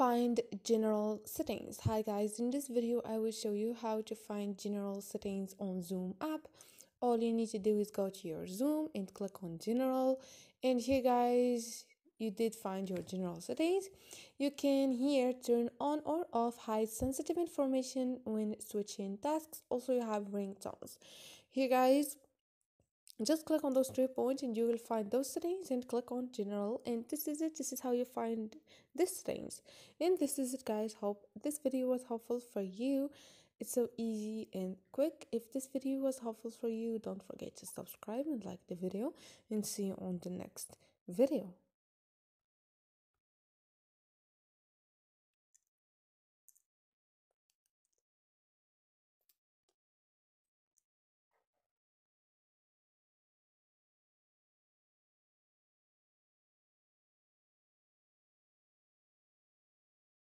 find general settings. Hi guys. In this video i will show you how to find general settings on zoom app. All you need to do is go to your zoom and click on general. And here guys you did find your general settings. You can here turn on or off hide sensitive information when switching tasks. Also you have ringtones. Here guys just click on those three points and you will find those settings and click on general. And this is it. This is how you find these settings and this is it guys. Hope this video was helpful for you. It's so easy and quick. If this video was helpful for you don't forget to subscribe and like the video. And see you on the next video